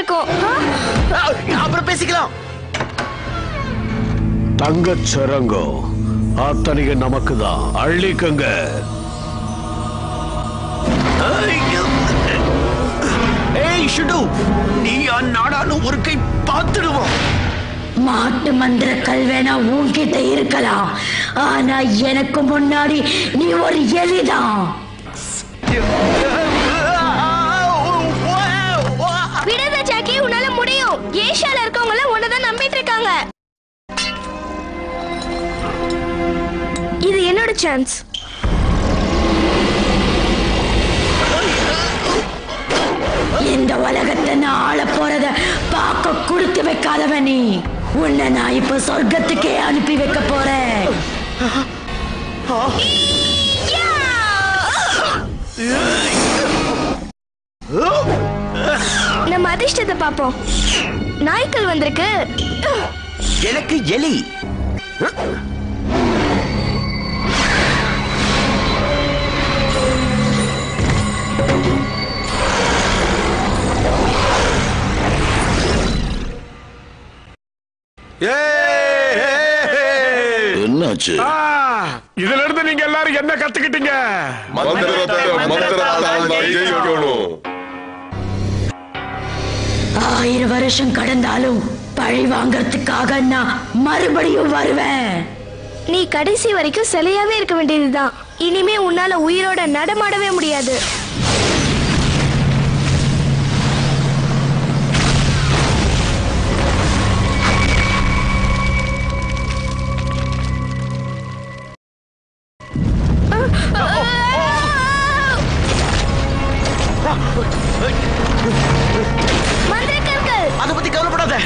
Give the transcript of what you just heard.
இருக்கும். அப்புறம் பேசிக்கலாம். தங்கச் சுரங்கம் அத்தனைக்கு நமக்கு தான் அள்ளிக்கங்க. ஏய் ஷுடு நீ நாடாலும் ஒரு கை பார்த்துடுவோம் மாட்டு மந்திர கல்வேனா உன்கிட்ட இருக்கலாம். ஆனா எனக்கு முன்னாடி நீ ஒரு எலிதான். ஏஷியால இருக்கவங்க எல்லாம் உன்னதான் நம்பிட்டு இருக்காங்க. இது என்னோட சான்ஸ் இந்த உலகத்தை நான் ஆள போறத பார்க்க கொடுத்து வைக்காதவன் நீ. உன்னை நான் இப்ப சொர்க்கத்துக்கே அனுப்பி வைக்க போறேன். நம்ம அதிர்ஷ்டத்தை பார்ப்போம். நாய்க்கள் வந்திருக்கு. எனக்கு எலி. என்னாச்சு? இதுல இருந்து நீங்க எல்லாரும் என்ன கத்துக்கிட்டீங்க? மந்திரத்தை ஜெயிக்கணும் ஆயிரம் வருஷம் கடந்தாலும் பழி வாங்கறதுக்காக நான் மறுபடியும் வருவேன். நீ கடைசி வரைக்கும் சிலையாவே இருக்க வேண்டியதுதான். இனிமே உன்னால உயிரோட நடமாடவே முடியாது. மந்திரக்கற்கள். அதை பத்தி கவலைப்படாத.